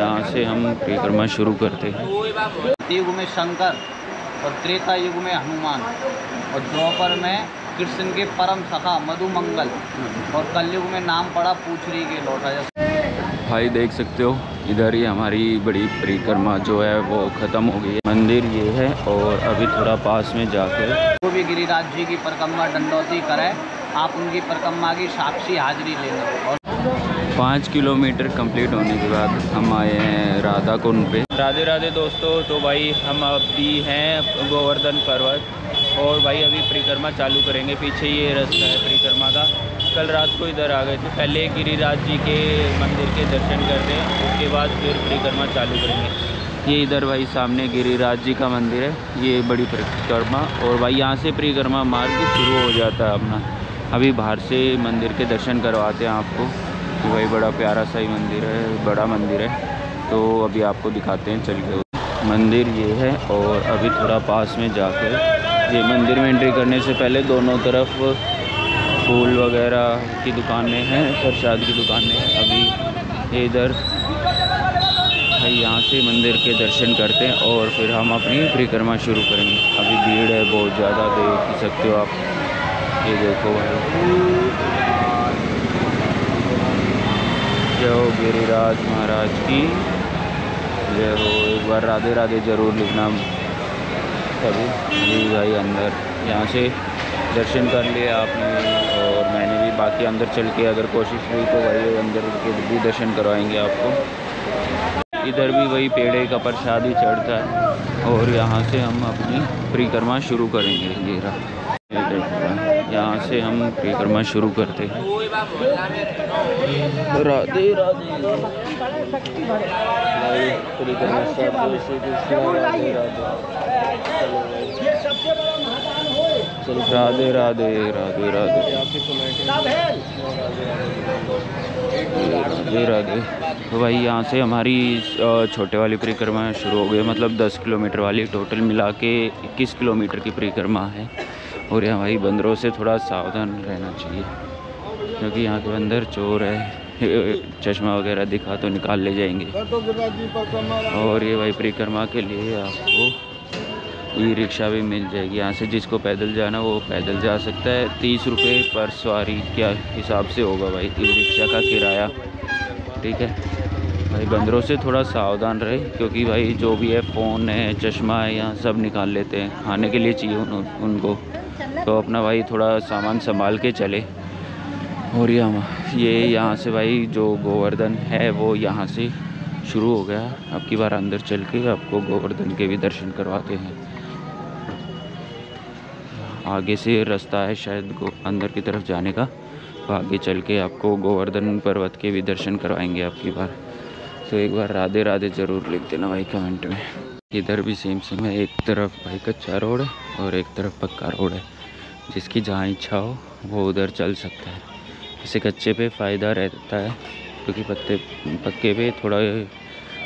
यहाँ से हम परिक्रमा शुरू करते हैं। युग में शंकर और त्रेता युग में हनुमान और द्वापर में कृष्ण के परम सखा मधुमंगल और कलयुग में नाम पड़ा पूछरी के लौटा जा भाई देख सकते हो इधर ही हमारी बड़ी परिक्रमा जो है वो ख़त्म हो गई है। मंदिर ये है और अभी थोड़ा पास में जाकर जो भी गिरिराज जी की परिक्रमा डंडौती करे आप उनकी परिक्रमा की साक्षी हाजिरी लेना। और पाँच किलोमीटर कंप्लीट होने के बाद हम आए हैं राधा कुंड पे। राधे राधे दोस्तों तो भाई हम अभी हैं गोवर्धन पर्वत और भाई अभी परिक्रमा चालू करेंगे। पीछे ये रास्ता है परिक्रमा का। कल रात को इधर आ गए थे। पहले गिरिराज जी के मंदिर के दर्शन करते हैं, उसके बाद फिर परिक्रमा चालू करेंगे। ये इधर भाई सामने गिरिराज जी का मंदिर है। ये बड़ी परिक्रमा और भाई यहाँ से परिक्रमा मार्ग शुरू हो जाता है अपना। अभी बाहर से मंदिर के दर्शन करवाते हैं आपको। कि भाई बड़ा प्यारा सा ही मंदिर है, बड़ा मंदिर है। तो अभी आपको दिखाते हैं चल के मंदिर ये है और अभी थोड़ा पास में जाकर ये मंदिर में एंट्री करने से पहले दोनों तरफ़ फूल वगैरह की दुकानें हैं, प्रसाद की दुकानें हैं। अभी इधर भाई यहाँ से मंदिर के दर्शन करते हैं और फिर हम अपनी परिक्रमा शुरू करेंगे। अभी भीड़ है, बहुत ज़्यादा देख सकते हो आप। ये देखो भाई। जय हो गिरिराज महाराज की। जय हो एक बार राधे राधे ज़रूर लिखना। सभी जी भाई अंदर, यहाँ से दर्शन कर लिए आपने और मैंने भी बाकी अंदर चल के अगर कोशिश हुई तो भाई अंदर के भी दर्शन करवाएँगे आपको। इधर भी वही पेड़े का प्रसाद ही चढ़ता है और यहाँ से हम अपनी परिक्रमा शुरू करेंगे। ये रहा। यहाँ से हम परिक्रमा शुरू करते हैं। राधे राधे राधे राधे राधे राधे राधे राधे तो भाई यहाँ से हमारी छोटे वाली परिक्रमा शुरू हो गई मतलब 10 किलोमीटर वाली टोटल मिला के 21 किलोमीटर की परिक्रमा है और यहाँ भाई बंदरों से थोड़ा सावधान रहना चाहिए क्योंकि यहाँ के अंदर चोर है चश्मा वगैरह दिखा तो निकाल ले जाएँगे। और ये भाई परिक्रमा के लिए आपको ई रिक्शा भी मिल जाएगी यहाँ से जिसको पैदल जाना वो पैदल जा सकता है। तीस रुपये पर सवारी क्या हिसाब से होगा भाई? ई रिक्शा का किराया ठीक है? भाई बंदरों से थोड़ा सावधान रहे क्योंकि भाई जो भी है फ़ोन है चश्मा है यहाँ सब निकाल लेते हैं। खाने के लिए चाहिए उन, उनको। तो अपना भाई थोड़ा सामान संभाल के चले। और यहाँ ये यहाँ से भाई जो गोवर्धन है, वो यहाँ से शुरू हो गया। अब की बार अंदर चल के आपको गोवर्धन के भी दर्शन करवाते हैं। आगे से रास्ता है शायद अंदर की तरफ़ जाने का। तो आगे चल के आपको गोवर्धन पर्वत के भी दर्शन करवाएँगे आपकी बार। तो एक बार राधे राधे ज़रूर लिख देना भाई कमेंट में। इधर भी सेम सेम है, एक तरफ़ भाई कच्चा रोड है और एक तरफ़ पक्का रोड है। जिसकी जहाँ इच्छा हो, वो उधर चल सकता है। इसे कच्चे पे फ़ायदा रहता है क्योंकि पत्ते पक्के पे थोड़ा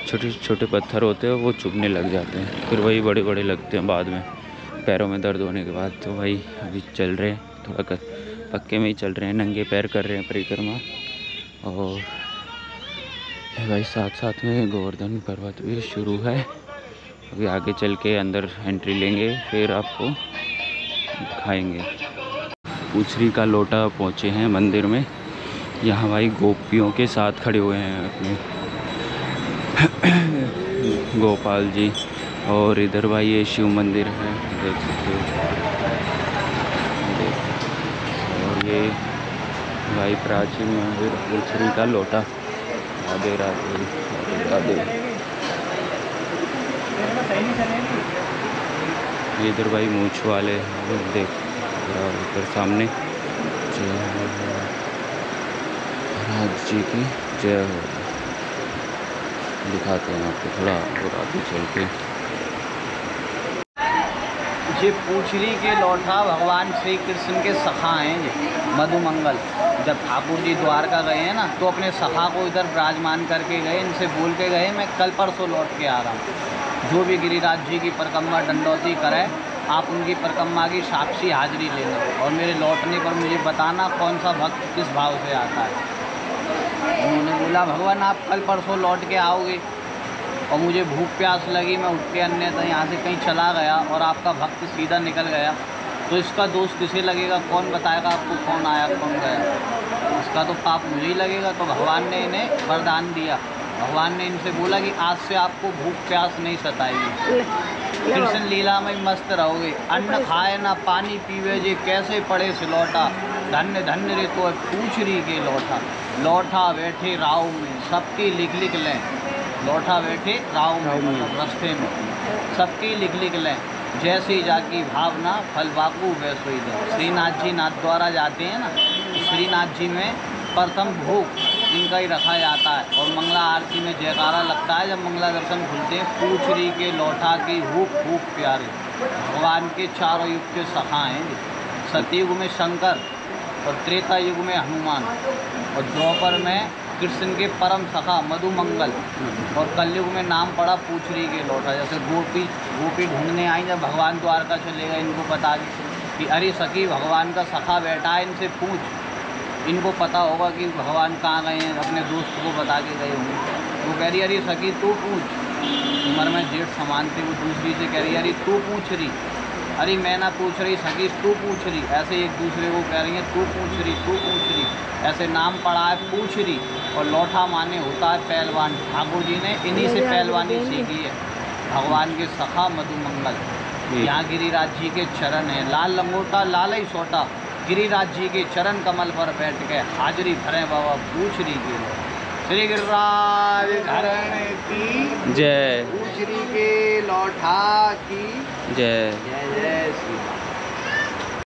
छोटे छोटे पत्थर होते हैं वो चुभने लग जाते हैं। फिर वही बड़े बड़े लगते हैं बाद में। पैरों में दर्द होने के बाद तो भाई अभी चल रहे हैं थोड़ा कर, पक्के में ही चल रहे हैं नंगे पैर कर रहे हैं परिक्रमा। और भाई साथ साथ में गोवर्धन पर्वत भी शुरू है। अभी आगे चल के अंदर एंट्री लेंगे फिर आपको खाएँगे पूछरी का लोटा पहुँचे हैं मंदिर में। यहाँ भाई गोपियों के साथ खड़े हुए हैं अपने। गोपाल जी, और इधर भाई ये शिव मंदिर है, देख सकते हो। और ये भाई प्राचीन मंदिर पूछरी का लोटा। राधे राधे राधे इधर भाई मूछ वाले देख। इधर सामने। जय हो महाराज जी की जय हो। दिखाते हैं आपको थोड़ा और आगे चल के। ये पूछरी के लौटा भगवान श्री कृष्ण के सखा हैं ये, मधुमंगल। जब ठाकुर जी द्वारका गए हैं ना तो अपने सखा को इधर विराजमान करके गए, इनसे बोल के गए, मैं कल परसों लौट के आ रहा हूँ। जो भी गिरिराज जी की परिक्रमा डंडौती करे आप उनकी परिक्रमा की साक्षी हाजिरी लेना और मेरे लौटने पर मुझे बताना कौन सा भक्त किस भाव से आता है। उन्होंने बोला, भगवान, आप कल परसों लौट के आओगे और मुझे भूख प्यास लगी, मैं उठ के अन्यथा यहाँ से कहीं चला गया और आपका भक्त सीधा निकल गया। तो इसका दोष किसे लगेगा? कौन बताएगा आपको कौन आया, कौन गया? इसका तो पाप मुझे ही लगेगा। तो भगवान ने इन्हें वरदान दिया। भगवान ने इनसे बोला कि आज से आपको भूख प्यास नहीं सताएगी। कृष्ण लीला में मस्त रहोगे। अन्न खाए ना पानी पीवे जे कैसे पड़े से लौटा? धन्य धन्य रे तो पूछ रही के लौटा। लौटा बैठे राव में सबकी लिख लिख लें। लौटा बैठे राव में मतलब रास्ते में। सबकी लिख लिख लें। जैसी जाकी भावना फल बाकू वैसो ही दे। श्रीनाथ जी नाथ द्वारा जाते हैं ना श्रीनाथ जी में प्रथम भोग। इनका ही रखा जाता है। और मंगला आरती में जयकारा लगता है, जब मंगला दर्शन खुलते हैं, पूछरी के लौटा की हुक हुक प्यारे। भगवान के चारों युग के सखा हैं। सतयुग में शंकर और त्रेता युग में हनुमान। और द्रौपर में कृष्ण के परम सखा मधुमंगल। और कलयुग में नाम पड़ा पूछरी के लौटा। जैसे गोपी गोपी ढूँढने आई, जब भगवान द्वारका चले गए, इनको बता दी कि अरे सखी, भगवान का सखा बैठा है, इनसे पूछ। इनको पता होगा कि भगवान कहाँ गए हैं अपने दोस्त को बता के गए होंगे। वो कह रही अरे सकी तू पूछ। उम्र में जेठ समान थे वो दूसरी से कह रही अरे तू पूछ रही। अरे मैं ना पूछ रही सकी तू पूछ रही। ऐसे एक दूसरे को कह रही है तू पूछ रही तू पूछ रही। ऐसे नाम पड़ा है पूछ रही। और लौठा माने होता है पहलवान। ठाकुर जी ने इन्हीं से पहलवानी सीखी है। भगवान के सखा मधुमंगल। यहाँ गिरिराज जी के चरण हैं। लाल लंगोटा लाल ही सोटा। गिरिराज जी के चरण कमल पर बैठ के हाजिरी भरे बाबा पूछ रही के श्री गिरिराज घरण की जय। पूछरी के लौठा की। जय। जय जय श्री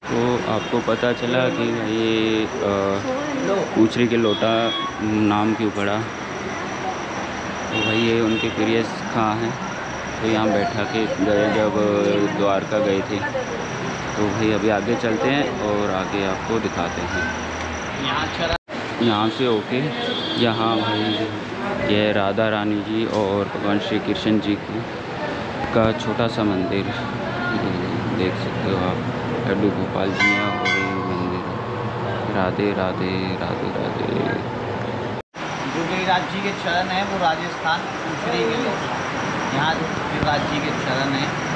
तो आपको पता चला कि ये पूछरी के लोटा नाम क्यों पड़ा? तो भाई ये उनके प्रिय खां हैं तो यहाँ बैठा के गए जब द्वारका गए थे। तो भाई अभी आगे चलते हैं और आगे आपको दिखाते हैं। यहाँ यहाँ से होके यहाँ भाई ये राधा रानी जी और भगवान श्री कृष्ण जी की का छोटा सा मंदिर देख सकते हो आप लड्डू गोपाल जी हैं और ये मंदिर राधे राधे राधे राधे। जो गिरिराज जी के चरण हैं वो राजस्थान पूछरी के लोग। यहाँ जो गिरिराज जी के चरण हैं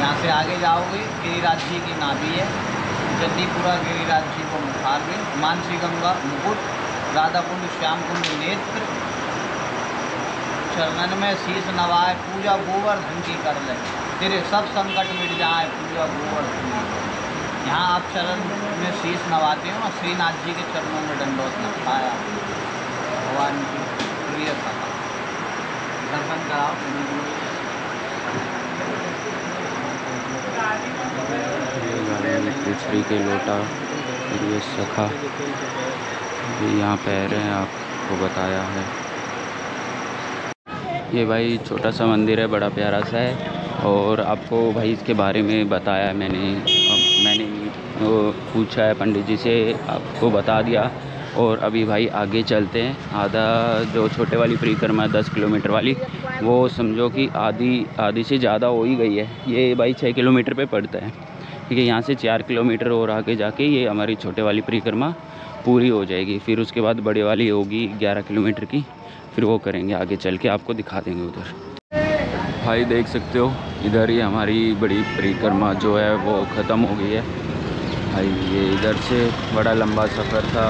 यहाँ से आगे जाओगे, गिरिराज जी की नाभि है। जद्दीपुरा गिरिराज जी को मुखारबिन मानसी गंगा मुकुट राधा कुंड श्याम कुंड नेत्र चरणन में शीश नवाए पूजा गोवर्धन की कर ले। तेरे सब संकट मिट जाए, पूजा गोवर्धन यहाँ आप चरण में शीश नवाते हो ना, श्रीनाथ जी के चरणों में दंडोत नखाया भगवान की प्रिय कथा दर्शन कराओ पूछरी के लोटा और ये सखा। यहाँ पैर हैं, आपको बताया है। ये भाई छोटा सा मंदिर है, बड़ा प्यारा सा है। और आपको भाई इसके बारे में बताया मैंने। मैंने पूछा है पंडित जी से, आपको बता दिया। और अभी भाई आगे चलते हैं। आधा जो छोटे वाली परिक्रमा दस किलोमीटर वाली, वो समझो कि आधी आधी से ज़्यादा हो ही गई है। ये भाई छः किलोमीटर पे पड़ता है। ठीक है, यहाँ से चार किलोमीटर और आगे जाके ये हमारी छोटे वाली परिक्रमा पूरी हो जाएगी। फिर उसके बाद बड़े वाली होगी ग्यारह किलोमीटर की। फिर वो करेंगे आगे चल के, आपको दिखा देंगे उधर। भाई देख सकते हो, इधर ही हमारी बड़ी परिक्रमा जो है, वो ख़त्म हो गई है। भाई ये इधर से बड़ा लंबा सफ़र था।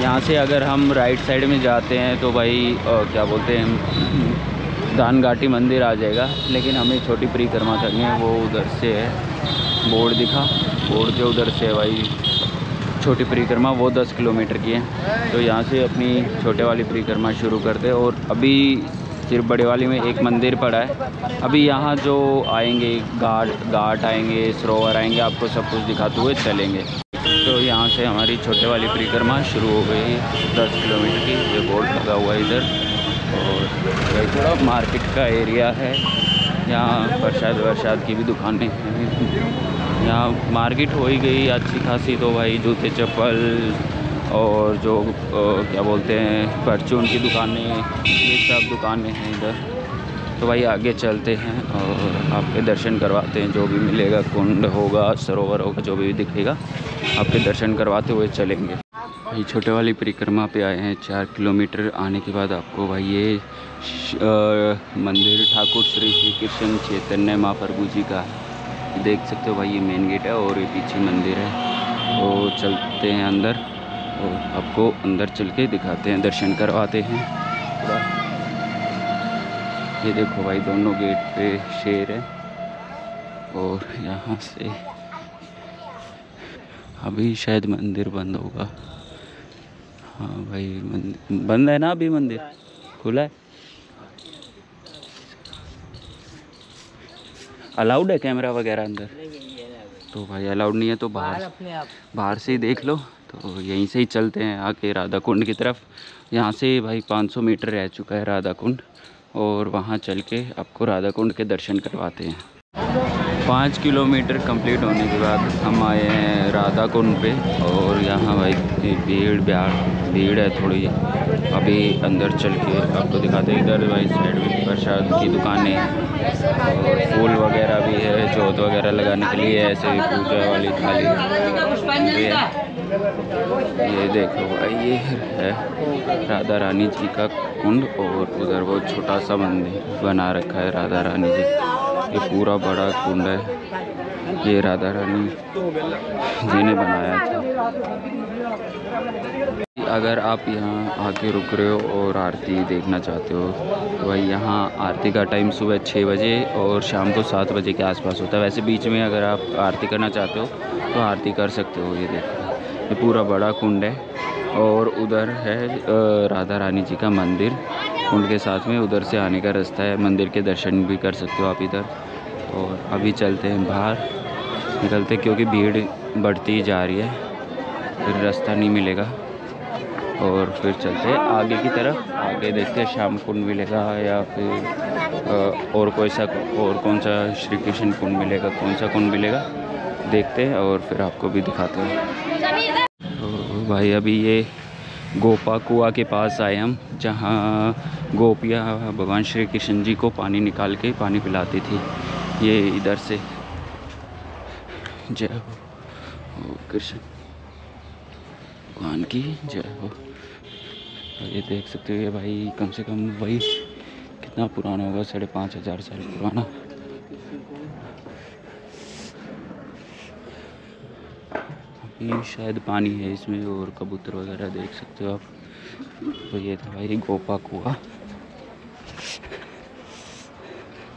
यहाँ से अगर हम राइट साइड में जाते हैं तो भाई अ, क्या बोलते हैं दान घाटी मंदिर आ जाएगा। लेकिन हमें छोटी परिक्रमा करनी है वो उधर से है। बोर्ड दिखा बोर्ड जो उधर से है भाई छोटी परिक्रमा वो दस किलोमीटर की है। तो यहाँ से अपनी छोटे वाली परिक्रमा शुरू करते और अभी सिर्फ़ बड़े वाली में एक मंदिर पड़ा है। अभी यहाँ जो आएँगे घाट घाट आएँगे, सरोवर आएँगे, आपको सब कुछ दिखाते हुए चलेंगे। तो यहाँ से हमारी छोटे वाली परिक्रमा शुरू हो गई दस किलोमीटर की ये बोर्ड लगा हुआ है इधर। और थोड़ा मार्केट का एरिया है। यहाँ प्रसाद वरसाद की भी दुकानें हैं। यहाँ मार्केट हो ही गई, अच्छी खासी तो भाई, जूते, चप्पल और जो क्या बोलते हैं, परचून की दुकानें, ये सब दुकानें हैं इधर। तो भाई आगे चलते हैं और आपके दर्शन करवाते हैं, जो भी मिलेगा, कुंड होगा, सरोवर होगा, जो भी दिखेगा, आपके दर्शन करवाते हुए चलेंगे। भाई छोटे वाली परिक्रमा पे आए हैं, चार किलोमीटर आने के बाद आपको भाई ये मंदिर ठाकुर श्री श्री कृष्ण चैतन्य महाप्रभु जी का देख सकते हो भाई, ये मेन गेट है और ये पीछे मंदिर है। तो चलते हैं अंदर। और आपको अंदर चल के दिखाते हैं दर्शन करवाते हैं। ये देखो भाई दोनों गेट पे शेर है और यहाँ से अभी शायद मंदिर बंद होगा। हाँ भाई मंदिर बंद है ना अभी मंदिर? खुला है? अलाउड है कैमरा वगैरह अंदर? तो भाई अलाउड नहीं है तो बाहर बाहर से ही देख लो। तो यहीं से ही चलते हैं आके राधा कुंड की तरफ़। यहाँ से भाई 500 मीटर रह चुका है राधा कुंड और वहाँ चल के आपको राधा कुंड के दर्शन करवाते हैं। पाँच किलोमीटर कंप्लीट होने के बाद हम आए हैं राधा कुंड पे और यहाँ भाई भीड़ ब्याड़, भीड़ है थोड़ी। अभी अंदर चल के आपको दिखाते हैं। इधर भाई साइड में प्रसाद की दुकानें और फूल वगैरह भी है, जोत वगैरह लगाने के लिए ऐसे पूजा वाली थाली ये देखो भाई, ये है राधा रानी जी का कुंड और उधर वो छोटा सा मंदिर बना रखा है राधा रानी जी। ये पूरा बड़ा कुंड है। ये राधा रानी जी ने बनाया था। अगर आप यहाँ आके रुक रहे हो और आरती देखना चाहते हो तो भाई यहाँ आरती का टाइम सुबह छः बजे और शाम को सात बजे के आसपास होता है। वैसे बीच में अगर आप आरती करना चाहते हो तो आरती कर सकते हो, ये देखो। ये पूरा बड़ा कुंड है और उधर है राधा रानी जी का मंदिर। उनके साथ में उधर से आने का रास्ता है। मंदिर के दर्शन भी कर सकते हो आप इधर। और अभी चलते हैं बाहर। निकलते क्योंकि भीड़ बढ़ती जा रही है। फिर रास्ता नहीं मिलेगा। और फिर चलते हैं आगे की तरफ़। आगे देखते हैं शाम कुंड मिलेगा या फिर और कोई सा, और कौन सा श्री कृष्ण कुंड मिलेगा, कौन सा कुंड मिलेगा। देखते हैं और फिर आपको भी दिखाते हैं। तो भाई अभी ये गोपा कुआ के पास आए हम जहाँ गोपिया भगवान श्री कृष्ण जी को पानी निकाल के पानी पिलाती थी। ये इधर से। जय हो कृष्ण। भगवान की जय हो। ये देख सकते हो ये भाई कम से कम वही कितना पुराना होगा साढ़े पाँच हज़ार साल पुराना। अभी शायद पानी है इसमें और कबूतर वगैरह देख सकते हो आप। तो ये था भाई गोपा कुआ।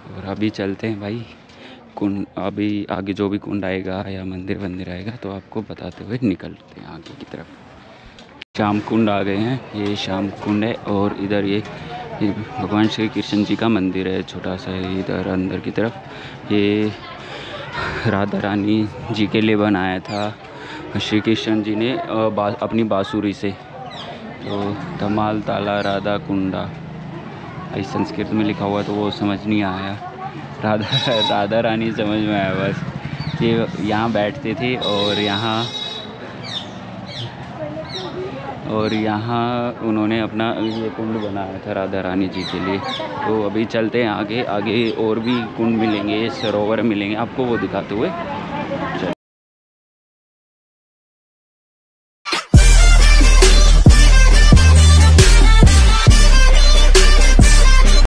और अभी चलते हैं भाई कुंड अभी आगे जो भी कुंड आएगा या मंदिर वंदिर आएगा तो आपको बताते हुए निकलते हैं आगे की तरफ़। श्याम कुंड आ गए हैं ये श्याम कुंड है और इधर ये, ये भगवान श्री कृष्ण जी का मंदिर है छोटा सा इधर अंदर की तरफ़। ये राधा रानी जी के लिए बनाया था। श्री कृष्ण जी ने बा, अपनी बाँसुरी से तो धमाल ताला राधा कुंडा इस संस्कृत में लिखा हुआ तो वो समझ नहीं आया। राधा राधा रानी समझ में आया बस ये यहाँ बैठते थे और यहाँ और यहाँ उन्होंने अपना ये कुंड बनाया था राधा रानी जी के लिए। तो अभी चलते हैं आगे आगे और भी कुंड मिलेंगे सरोवर मिलेंगे आपको वो दिखाते हुए।